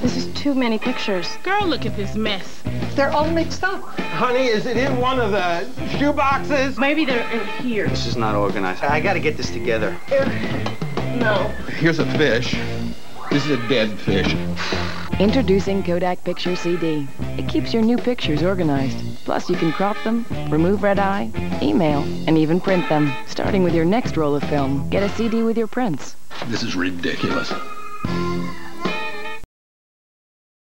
This is too many pictures. Girl, look at this mess. They're all mixed up. Honey, is it in one of the shoe boxes? Maybe they're in here. This is not organized. I gotta get this together. No. Here's a fish. This is a dead fish. Introducing Kodak Picture CD. It keeps your new pictures organized. Plus, you can crop them, remove red eye, email, and even print them. Starting with your next roll of film, get a CD with your prints. This is ridiculous.